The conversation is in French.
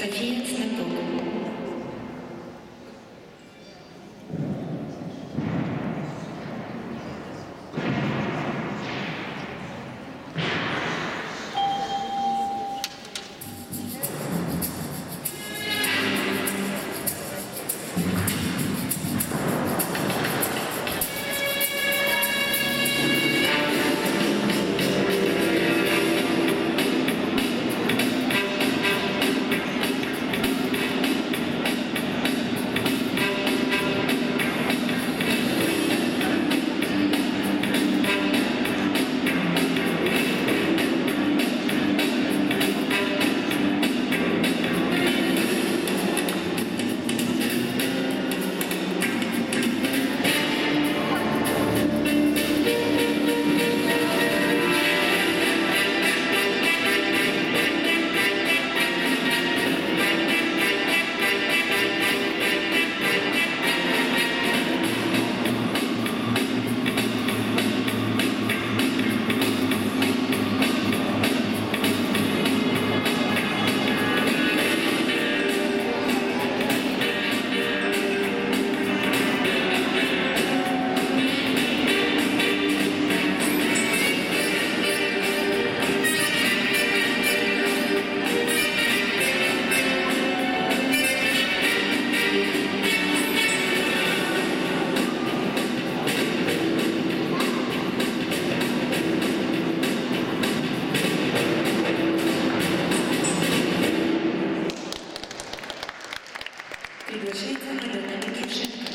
София Цветок. through the shades